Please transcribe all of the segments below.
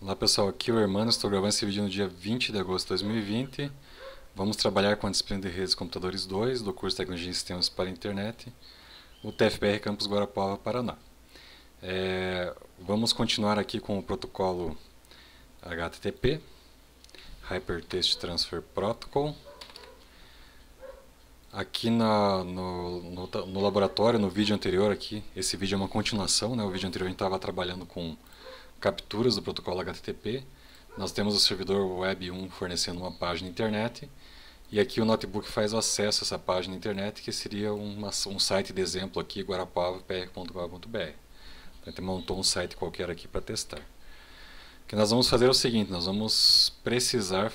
Olá pessoal, aqui é o Hermano, estou gravando esse vídeo no dia 20 de agosto de 2020. Vamos trabalhar com a disciplina de redes computadores 2 do curso de Tecnologia e Sistemas para a Internet, o TFBR Campus Guarapuava, Paraná. É, vamos continuar aqui com o protocolo HTTP, Hypertext Transfer Protocol. Aqui na, no, no, no, laboratório, no vídeo anterior aqui, esse vídeo é uma continuação, né? o vídeo anterior a gente estava trabalhando com capturas do protocolo HTTP. Nós temos o servidor web 1 fornecendo uma página internet e aqui o notebook faz acesso a essa página internet que seria uma, um site de exemplo aqui, guarapava.pr.gov.br. A gente montou um site qualquer aqui para testar. O que nós vamos fazer é o seguinte, nós vamos precisar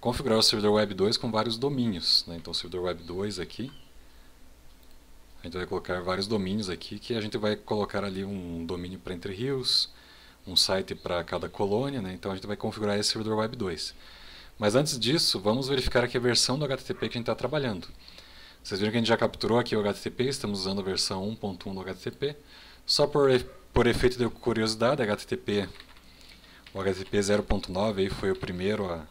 configurar o servidor web 2 com vários domínios. Né? Então o servidor web 2 aqui, a gente vai colocar vários domínios aqui, que a gente vai colocar ali um domínio para Entre Rios, um site para cada colônia, né? então a gente vai configurar esse servidor web 2. Mas antes disso, vamos verificar aqui a versão do HTTP que a gente está trabalhando. Vocês viram que a gente já capturou aqui o HTTP, estamos usando a versão 1.1 do HTTP. Só por, por efeito de curiosidade, HTTP, o HTTP 0.9 aí foi o primeiro a,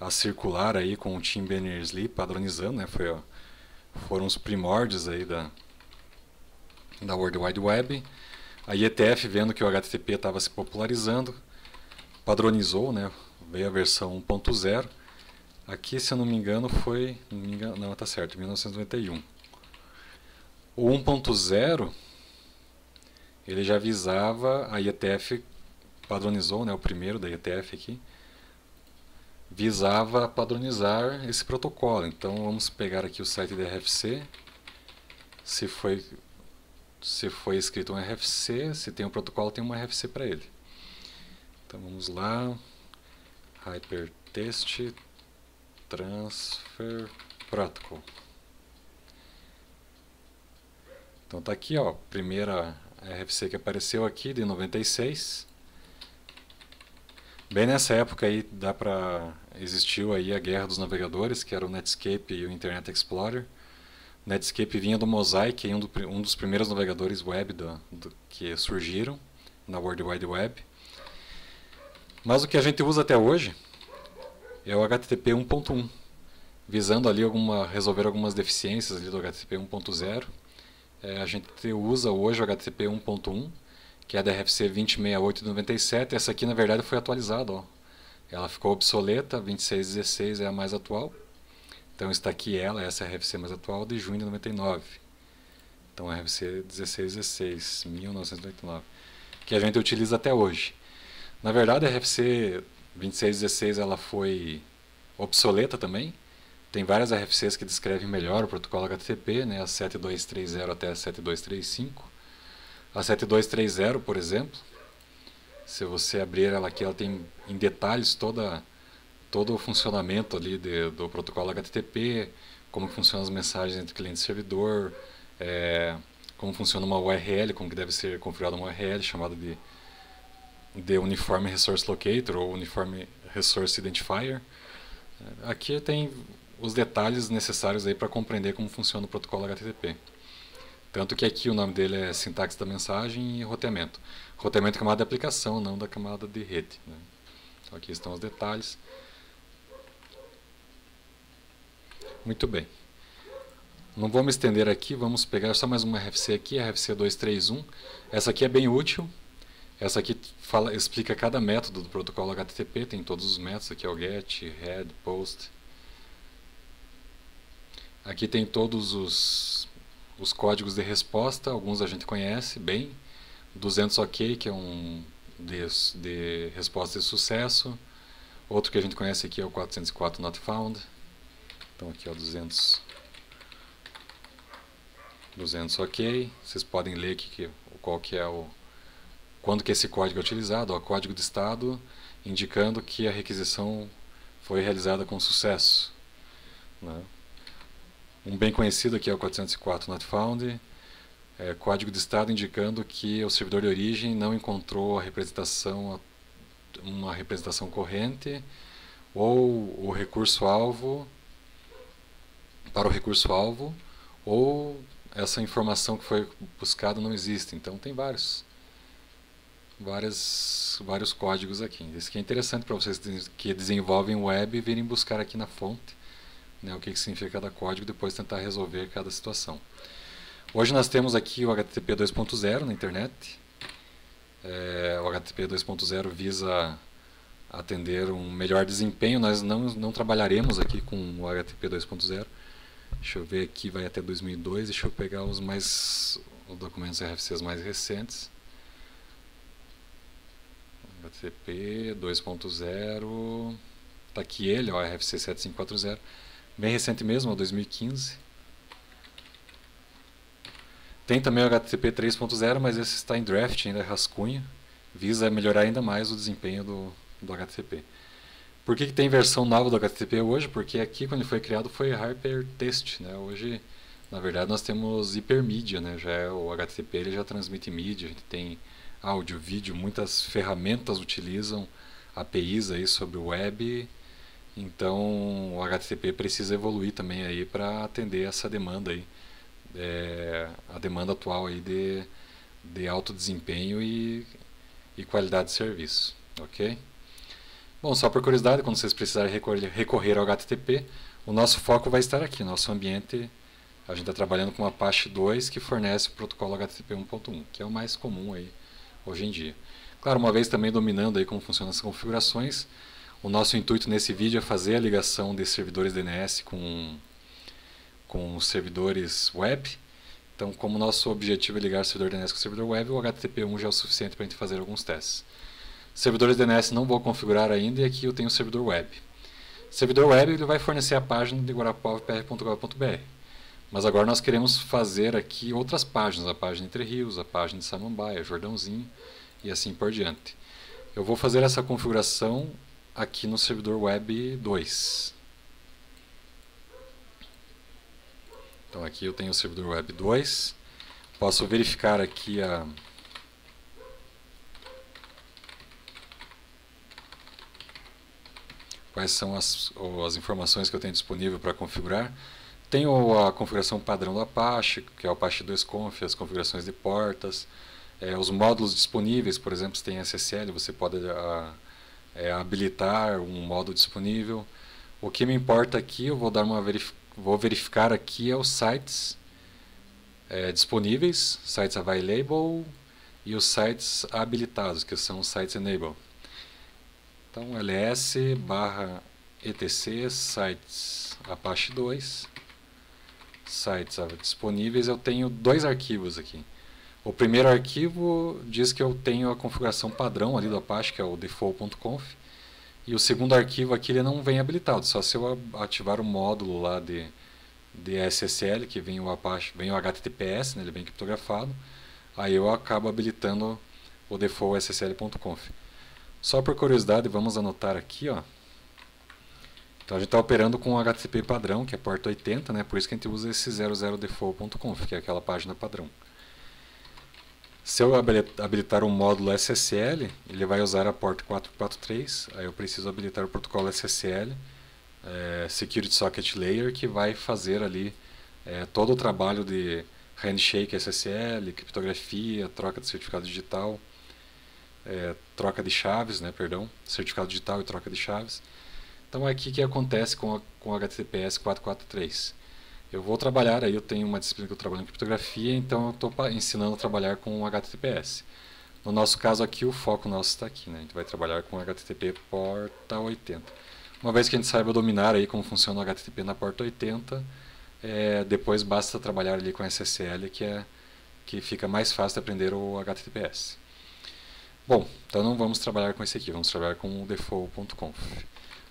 a circular aí com o Tim Berners-Lee padronizando, né? Foi, ó, foram os primórdios aí da, da World Wide Web. A IETF, vendo que o HTTP estava se popularizando, padronizou, né? veio a versão 1.0. Aqui, se eu não me engano, foi. Não, me engano, não tá certo, 1991. O 1.0 ele já visava, a IETF padronizou, né, o primeiro da IETF aqui, visava padronizar esse protocolo. Então vamos pegar aqui o site da RFC, se foi se foi escrito um RFC, se tem um protocolo, tem uma RFC para ele. Então vamos lá, Hypertext Transfer Protocol. Então tá aqui, ó, primeira RFC que apareceu aqui de 96. Bem nessa época aí dá para existiu aí a guerra dos navegadores, que era o Netscape e o Internet Explorer. Netscape vinha do Mosaic, um, do, um dos primeiros navegadores web do, do, que surgiram na World Wide Web. Mas o que a gente usa até hoje é o HTTP 1.1, visando ali alguma, resolver algumas deficiências ali do HTTP 1.0. É, a gente usa hoje o HTTP 1.1, que é da RFC 206897. Essa aqui, na verdade, foi atualizada. Ó. Ela ficou obsoleta, 2616 é a mais atual. Então está aqui ela, essa é a RFC mais atual de junho de 99. Então a RFC 1616, 1999, que a gente utiliza até hoje. Na verdade, a RFC 2616 ela foi obsoleta também. Tem várias RFCs que descrevem melhor o protocolo HTTP, né, a 7230 até a 7235. A 7230, por exemplo, se você abrir ela aqui, ela tem em detalhes toda todo o funcionamento ali de, do protocolo HTTP, como funcionam as mensagens entre cliente e servidor, é, como funciona uma URL, como que deve ser configurada uma URL chamada de, de Uniform Resource Locator ou Uniform Resource Identifier. Aqui tem os detalhes necessários aí para compreender como funciona o protocolo HTTP. Tanto que aqui o nome dele é sintaxe da mensagem e roteamento. Roteamento é camada de aplicação, não da camada de rede. Né? Então aqui estão os detalhes. Muito bem. Não vou me estender aqui, vamos pegar só mais uma RFC aqui, RFC 231. Essa aqui é bem útil. Essa aqui fala, explica cada método do protocolo HTTP, tem todos os métodos, aqui é o GET, HEAD, POST. Aqui tem todos os, os códigos de resposta, alguns a gente conhece bem. 200 OK, que é um de, de resposta de sucesso. Outro que a gente conhece aqui é o 404 Not Found. Então aqui é o 200 200 OK. Vocês podem ler aqui que, qual que é o quando que esse código é utilizado, o código de estado indicando que a requisição foi realizada com sucesso. Né? Um bem conhecido aqui é o 404 not found, é, código de estado indicando que o servidor de origem não encontrou a representação uma representação corrente ou o recurso alvo para o recurso-alvo ou essa informação que foi buscada não existe. Então tem vários várias, vários códigos aqui. Isso que é interessante para vocês que desenvolvem web virem buscar aqui na fonte né, o que, que significa cada código e depois tentar resolver cada situação. Hoje nós temos aqui o HTTP 2.0 na internet. É, o HTTP 2.0 visa atender um melhor desempenho. Nós não, não trabalharemos aqui com o HTTP 2.0. Deixa eu ver aqui, vai até 2002. Deixa eu pegar os mais os documentos RFCs mais recentes. HTTP 2.0. Está aqui ele, ó, RFC 7540. Bem recente mesmo, 2015. Tem também o HTTP 3.0, mas esse está em draft, ainda é rascunho. Visa melhorar ainda mais o desempenho do, do HTTP. Por que, que tem versão nova do HTTP hoje? Porque aqui, quando foi criado, foi Hypertext. Né? Hoje, na verdade, nós temos hipermídia. Né? Já é, o HTTP ele já transmite mídia, a gente tem áudio, vídeo, muitas ferramentas utilizam APIs aí sobre o web. Então, o HTTP precisa evoluir também aí para atender essa demanda aí é, a demanda atual aí de, de alto desempenho e, e qualidade de serviço. Ok? Bom, só por curiosidade, quando vocês precisarem recorrer, ao HTTP, o nosso foco vai estar aqui. Nosso ambiente, a gente está trabalhando com Apache 2 que fornece o protocolo HTTP 1.1, que é o mais comum aí hoje em dia. Claro, uma vez também dominando aí como funcionam as configurações, o nosso intuito nesse vídeo é fazer a ligação de servidores DNS com com servidores web. Então, como nosso objetivo é ligar servidor DNS com servidor web, o HTTP1 já é o suficiente para a gente fazer alguns testes. Servidores DNS não vou configurar ainda e aqui eu tenho o servidor web. servidor web ele vai fornecer a página de guarapovpr.gov.br. Mas agora nós queremos fazer aqui outras páginas, a página Entre Rios, a página de Samambaia, Jordãozinho e assim por diante. Eu vou fazer essa configuração aqui no servidor web 2. Então aqui eu tenho o servidor web 2. Posso verificar aqui a quais são as, as informações que eu tenho disponível para configurar. Tenho a configuração padrão do Apache, que é o Apache 2Conf, as configurações de portas, é, os módulos disponíveis, por exemplo, se tem SSL, você pode a, é, habilitar um módulo disponível. O que me importa aqui, eu vou dar uma verificação vou verificar aqui é os sites é, disponíveis, sites available e os sites habilitados, que são os sites enable. Então, ls barra etc sites Apache 2 sites disponíveis, eu tenho dois arquivos aqui. O primeiro arquivo diz que eu tenho a configuração padrão ali do Apache, que é o default.conf, e o segundo arquivo aqui ele não vem habilitado, só se eu ativar o módulo lá de, de SSL, que vem o Apache, vem o HTTPS, né, ele vem criptografado, aí eu acabo habilitando o default ssl.conf. Só por curiosidade, vamos anotar aqui, ó. Então a gente está operando com o HTTP padrão, que é porta 80, né, por isso que a gente usa esse 00default.conf, que é aquela página padrão. Se eu habilitar um módulo SSL, ele vai usar a porta 443, aí eu preciso habilitar o protocolo SSL, é, Security Socket Layer, que vai fazer ali é, todo o trabalho de handshake SSL, criptografia, troca de certificado digital, é, troca de chaves, né, perdão, certificado digital e troca de chaves. Então é aqui que acontece com, a, com HTTPS 443. Eu vou trabalhar, aí eu tenho uma disciplina que eu trabalho em criptografia, então eu estou ensinando a trabalhar com HTTPS. No nosso caso aqui, o foco nosso está aqui, né? a gente vai trabalhar com HTTP porta 80. Uma vez que a gente saiba dominar aí como funciona o HTTP na porta 80, é, depois basta trabalhar ali com SSL, que, é, que fica mais fácil de aprender o HTTPS. Bom, então não vamos trabalhar com esse aqui, vamos trabalhar com o default.conf.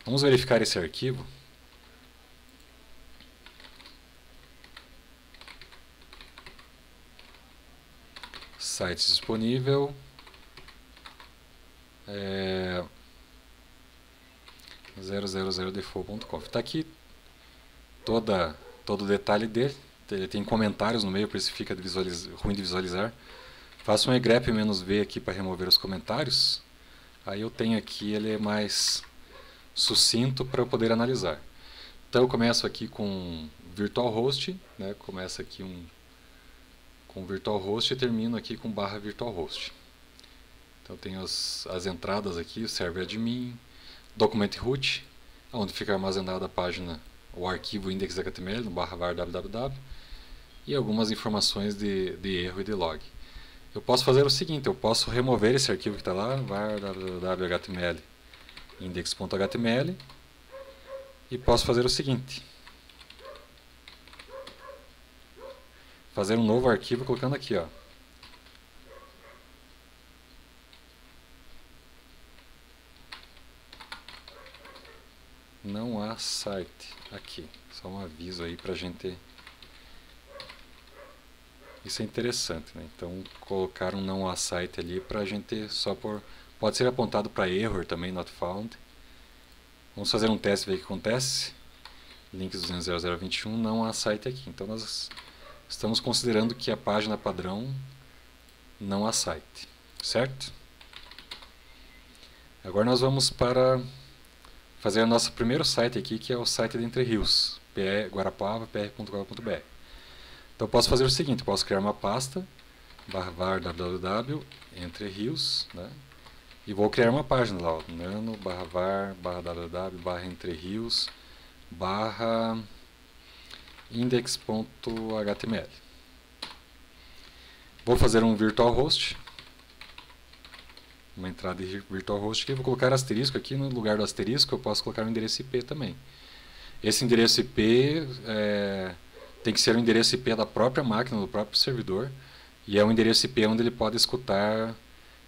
Vamos verificar esse arquivo. sites disponível. É, 000default.conf. Está aqui toda, todo o detalhe dele. Ele tem comentários no meio, por isso fica ruim de visualizar. Faço um egrep "-v aqui para remover os comentários. Aí eu tenho aqui, ele é mais sucinto para eu poder analisar. Então eu começo aqui com virtual host, né? começa aqui um com virtualhost e termino aqui com barra virtualhost. Então tem as, as entradas aqui, o server admin, document root, onde fica armazenada a página, o arquivo index.html barra var www, e algumas informações de, de erro e de log. Eu posso fazer o seguinte, eu posso remover esse arquivo que está lá, var www.html index.html, e posso fazer o seguinte, fazer um novo arquivo colocando aqui, ó, não há site aqui. Só um aviso aí para gente. Isso é interessante, né? Então colocar um não há site ali para a gente só por. Pode ser apontado para error também, not found. Vamos fazer um teste ver o que acontece. Links 200.021 não há site aqui. Então nós estamos considerando que a página padrão não há site, certo? Agora nós vamos para fazer o nosso primeiro site aqui, que é o site de Entre Rios, guarapuava.pr.gov.br. Então posso fazer o seguinte, posso criar uma pasta, barra var www, Entre Rios, né? e vou criar uma página lá, ó, nano, barra var, barra www, barra Entre Rios, barra index.html. Vou fazer um virtual host, uma entrada de virtual host aqui, vou colocar asterisco aqui, no lugar do asterisco eu posso colocar o endereço IP também. Esse endereço IP é, tem que ser o endereço IP da própria máquina, do próprio servidor, e é o endereço IP onde ele pode escutar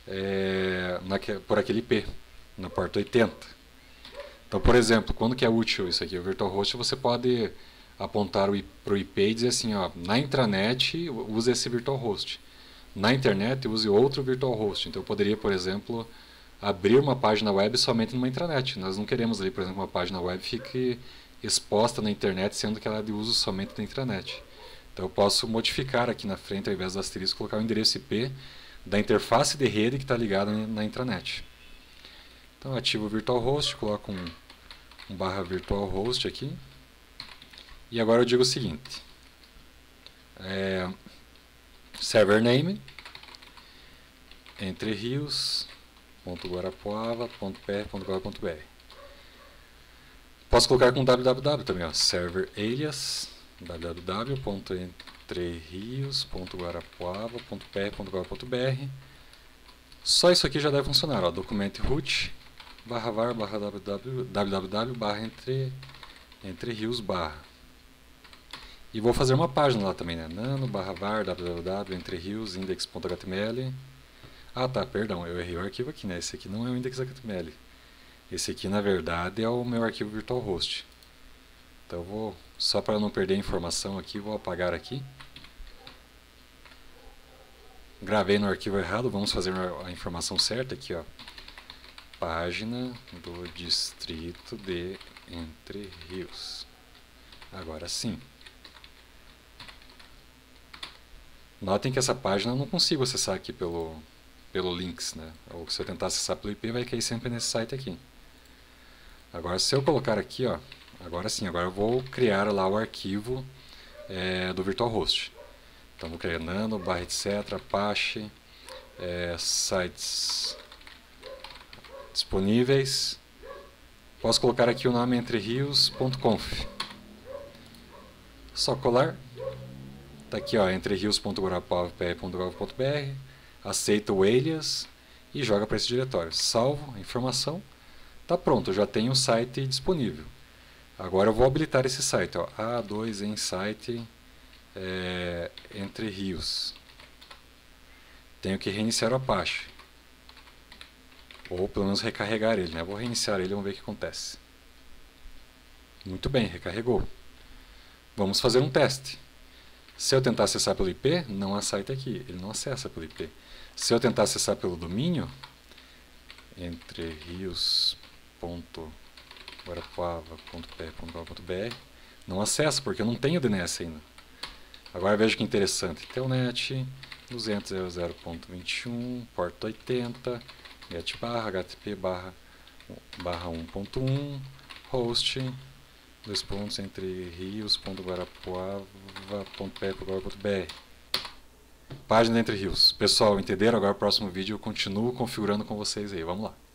é, por aquele IP, na porta 80. Então, por exemplo, quando que é útil isso aqui? O virtual host você pode apontar para o IP e dizer assim, ó, na intranet use esse virtual host na internet use outro virtual host. Então eu poderia, por exemplo, abrir uma página web somente numa intranet. Nós não queremos ali, por exemplo, uma página web fique exposta na internet, sendo que ela é de uso somente na intranet. Então eu posso modificar aqui na frente, ao invés do asterisco, colocar o endereço IP da interface de rede que está ligada na intranet. Então ativo o virtual host, coloco um, um barra virtual host aqui. E agora eu digo o seguinte. É, server name entre rios.guarapuava.pr.gov.br Posso colocar com www também, ó, server alias www.entrerios.guarapuava.pr.gov.br Só isso aqui já deve funcionar, ó, document root barra var barra www barra entre, entre rios barra e vou fazer uma página lá também, né? nano barra var www entre rios index.html. Ah tá, perdão, eu errei o arquivo aqui, né? Esse aqui não é o index.html. Esse aqui, na verdade, é o meu arquivo virtual host. Então vou, só para não perder a informação aqui, vou apagar aqui. Gravei no arquivo errado, vamos fazer a informação certa aqui, ó. Página do distrito de Entre Rios. Agora sim. Notem que essa página eu não consigo acessar aqui pelo, pelo links, né? Ou se eu tentar acessar pelo IP, vai cair sempre nesse site aqui. Agora, se eu colocar aqui, ó, agora sim, agora eu vou criar lá o arquivo é, do VirtualHost. Então, vou criar nano, barra etc, apache, é, sites disponíveis. Posso colocar aqui o nome entrerios.conf. Só colar Está aqui, ó, entrerios.guarapava.pr.gov.br, aceita o alias e joga para esse diretório. Salvo a informação, está pronto, já tem o site disponível. Agora eu vou habilitar esse site, ó, A2 em site é, Entre Rios. Tenho que reiniciar o Apache. Ou pelo menos recarregar ele, né? Vou reiniciar ele e vamos ver o que acontece. Muito bem, recarregou. Vamos fazer um teste. Se eu tentar acessar pelo IP, não há site aqui, ele não acessa pelo IP. Se eu tentar acessar pelo domínio, entre rios.guarapuava.pr.gov.br, não acessa, porque eu não tenho DNS ainda. Agora veja que interessante, telnet 200.0.21, porta 80, get barra, http barra, barra 1.1, host, dois pontos entre rios.guarapuava.pr.gov.br. Página Entre Rios. Pessoal, entenderam? Agora o próximo vídeo eu continuo configurando com vocês aí. Vamos lá.